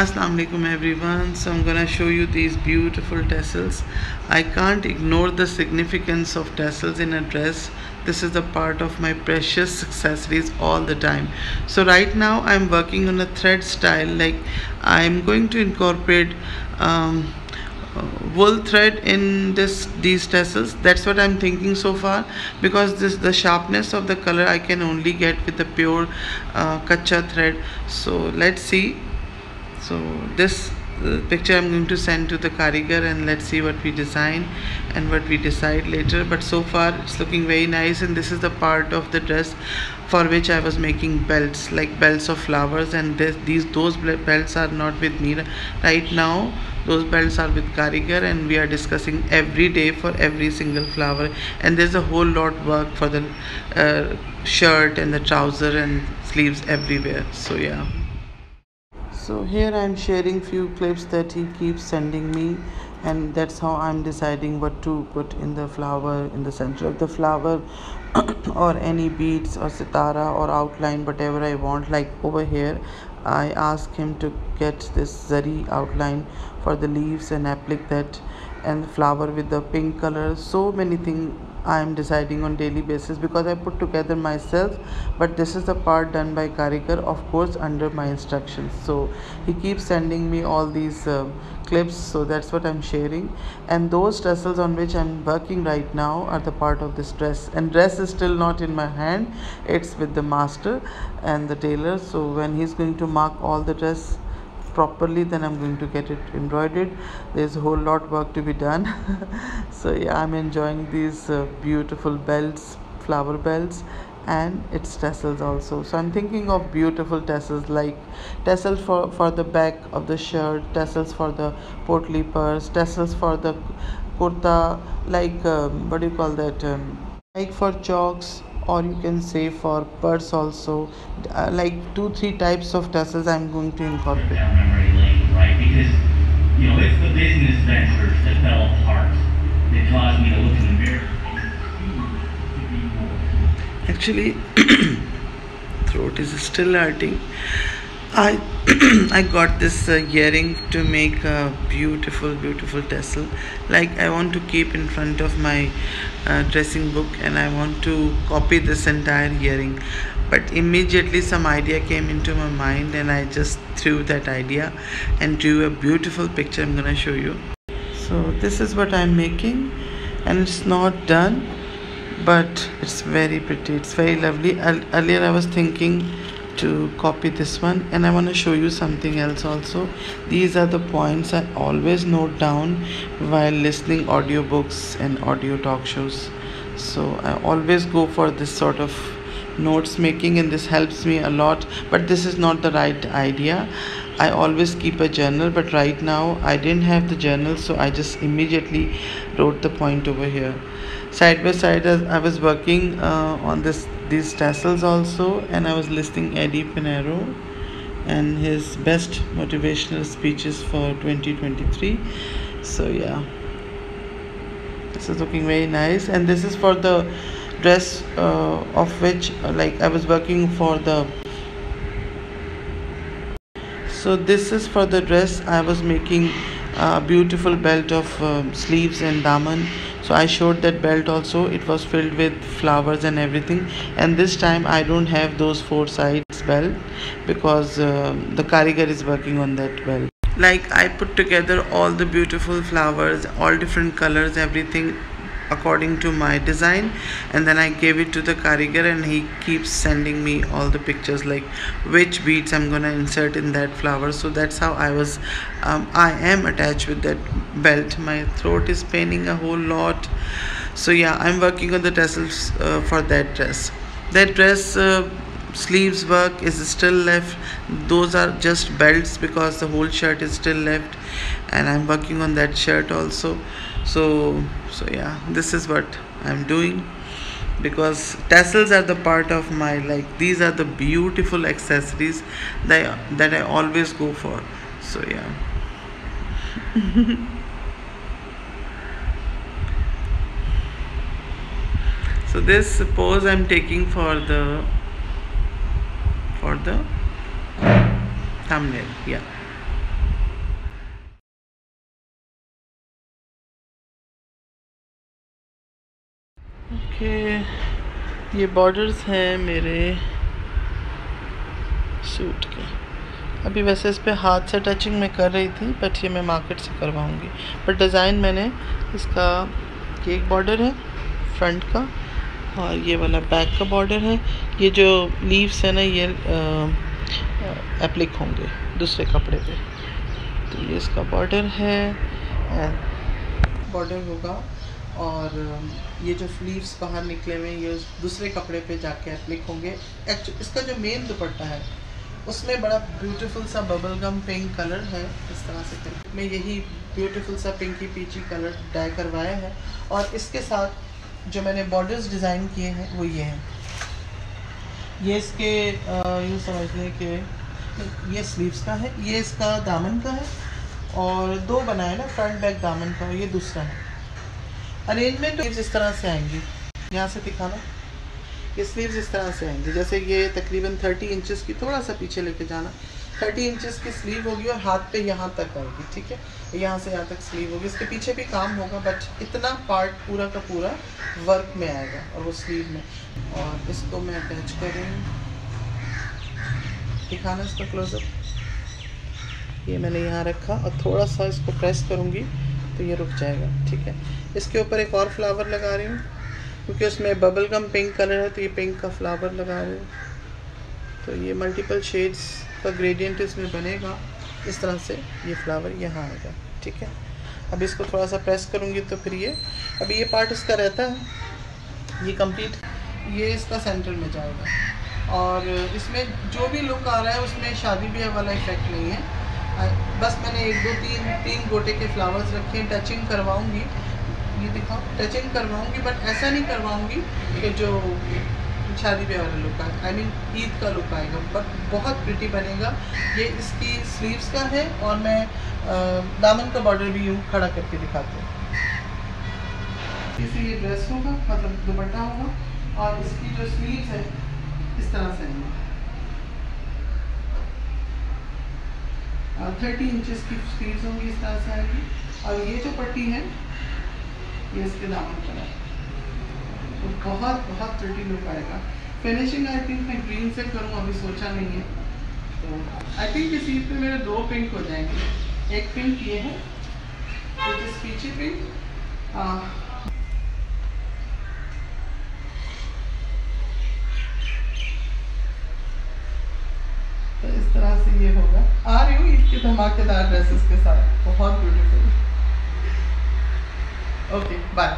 Assalamu alaikum everyone. So I'm gonna show you these beautiful tassels. I can't ignore the significance of tassels in a dress. This is the part of my precious accessories all the time. So right now I'm working on a thread style. Like I'm going to incorporate um, wool thread in this these tassels. That's what I'm thinking so far. Because this the sharpness of the color I can only get with the pure uh, kacha thread. So let's see so this uh, picture I'm going to send to the karigar and let's see what we design and what we decide later. But so far it's looking very nice and this is the part of the dress for which I was making belts like belts of flowers. And this, these those belts are not with me right now. Those belts are with karigar and we are discussing every day for every single flower. And there's a whole lot of work for the uh, shirt and the trouser and sleeves everywhere. So yeah so here I'm sharing few clips that he keeps sending me and that's how I'm deciding what to put in the flower in the center of the flower or any beads or sitara or outline whatever I want. Like over here I ask him to get this zari outline for the leaves and applique that and flower with the pink color. So many things I am deciding on daily basis because I put together myself but this is the part done by Karigar of course under my instructions. So he keeps sending me all these uh, clips so that's what I'm sharing. And those tassels on which I'm working right now are the part of this dress. And dress is still not in my hand. It's with the master and the tailor. So when he's going to mark all the dress properly then I'm going to get it embroidered. There's a whole lot of work to be done. So yeah I'm enjoying these uh, beautiful belts flower belts and its tassels also. So i'm thinking of beautiful tassels like tassels for for the back of the shirt tassels for the potli purse tassels for the kurta like um, what do you call that um, like for chalks or you can say for purse also uh, like two three types of tassels i'm going to incorporate. Down memory lane right? Because you know it's the business ventures that fell apart that caused me to look in the mirror actually throat is still hurting I I got this uh, earring to make a beautiful beautiful tassel. Like I want to keep in front of my uh, dressing book and I want to copy this entire earring. But immediately some idea came into my mind and I just threw that idea and drew a beautiful picture I'm gonna show you. So this is what I'm making and it's not done but it's very pretty. It's very lovely. Earlier I was thinking to copy this one. And I want to show you something else also. These are the points I always note down while listening audiobooks and audio talk shows. So I always go for this sort of notes making and this helps me a lot. But this is not the right idea. I always keep a journal but right now I didn't have the journal so I just immediately wrote the point over here. Side by side as I was working uh, on this these tassels also and I was listing Eddie Pinero and his best motivational speeches for 2023 so yeah. This is looking very nice. And this is for the dress uh, of which uh, like I was working for the so this is for the dress I was making a beautiful belt of um, sleeves and daman. So i showed that belt also. It was filled with flowers and everything. And this time i don't have those four sides belt because uh, the karigar is working on that belt. Like i put together all the beautiful flowers all different colors everything according to my design. And then I gave it to the karigar and he keeps sending me all the pictures like which beads I'm gonna insert in that flower. So that's how I was um, I am attached with that belt. My throat is paining a whole lot. So yeah I'm working on the tassels uh, for that dress. That dress uh, sleeves work is still left. Those are just belts because the whole shirt is still left. And i'm working on that shirt also so so yeah this is what i'm doing because tassels are the part of my like these are the beautiful accessories that that i always go for. So yeah. So this pose i'm taking for the for the thumbnail yeah ये ये borders हैं मेरे suit के। अभी वैसे इस पर हाथ से टचिंग मैं कर रही थी बट ये मैं मार्केट से करवाऊँगी। बट डिज़ाइन मैंने इसका केक बॉर्डर है फ्रंट का, और ये वाला बैक का बॉर्डर है। ये जो लीव्स है ना, ये एप्लिक होंगे दूसरे कपड़े पे। तो ये इसका बॉर्डर है बॉर्डर होगा और ये जो स्लीव्स बाहर निकले हुए हैं, ये दूसरे कपड़े पे जाके एप्लिक होंगे। एक्चुअली इसका जो मेन दुपट्टा है, उसमें बड़ा ब्यूटीफुल सा बबल गम पिंक कलर है। इस तरह से में यही ब्यूटीफुल सा पिंकी पीची कलर डाई करवाया है। और इसके साथ जो मैंने बॉर्डर्स डिज़ाइन किए हैं, वो ये हैं। ये इसके यूँ समझ लें कि, ये स्लीव्स का है, ये इसका दामन का है। और दो बनाए ना फ्रंट बैक दामन का, ये दूसरा है। अरेंजमेंट तो इस तरह से आएँगी। यहाँ से दिखाना। ये स्लीव्स इस तरह से आएँगी। जैसे ये तकरीबन थर्टी इंचेस की, थोड़ा सा पीछे लेके जाना। थर्टी इंचेस की स्लीव होगी और हाथ पे यहाँ तक आएगी, ठीक है? यहाँ से यहाँ तक स्लीव होगी। इसके पीछे भी काम होगा बट इतना पार्ट पूरा का पूरा वर्क में आएगा, और वो स्लीव में। और इसको मैं अटैच करूँ दिखाना इसका क्लोजअप ये मैंने यहाँ रखा, और थोड़ा सा इसको प्रेस करूँगी। तो ये रुक जाएगा, ठीक है। इसके ऊपर एक और फ्लावर लगा रही हूँ, क्योंकि उसमें बबल गम पिंक कलर है तो ये पिंक का फ्लावर लगा रही हूँ। तो ये मल्टीपल शेड्स का ग्रेडियंट इसमें बनेगा। इस तरह से ये फ्लावर यहाँ आएगा, ठीक है। अब इसको थोड़ा सा प्रेस करूँगी तो फिर ये अभी ये पार्ट इसका रहता है, ये कंप्लीट ये इसका सेंटर में जाएगा। और इसमें जो भी लुक आ रहा है, उसमें शादी ब्याह वाला इफ़ेक्ट नहीं है। बस मैंने एक, दो, तीन तीन गोटे के फ्लावर्स रखे हैं टचिंग करवाऊँगी। ये दिखाओ टचिंग करवाऊँगी बट ऐसा नहीं करवाऊँगी कि जो शादी ब्याह वाला लुक आए आई मीन ईद का लुक आएगा बट बहुत प्रिटी बनेगा। ये इसकी स्लीव्स का है और मैं दामन का बॉर्डर भी यूँ खड़ा करके दिखाती हूँ। इसे ये ड्रेस होगा मतलब दुपट्टा होगा, और इसकी जो स्लीव्स है, इस तरह से आएँगे थर्टी इंचेस की स्लीव्स होंगी इस तरह से आएगी और ये जो पट्टी है, ये इसके दामन पर है। तो बहुत बहुत प्रिटी लुक आएगा फिनिशिंग आई थिंक मैं ग्रीन से करूँ, अभी सोचा नहीं है। तो आई थिंक इस पे मेरे दो पिंक हो जाएँगे। एक पिंक ये है पीछे पिंक तो इस तरह ये होगा। आ रही हूँ ईद के धमाकेदार ड्रेसेस के साथ। बहुत ब्यूटीफुल ओके बाय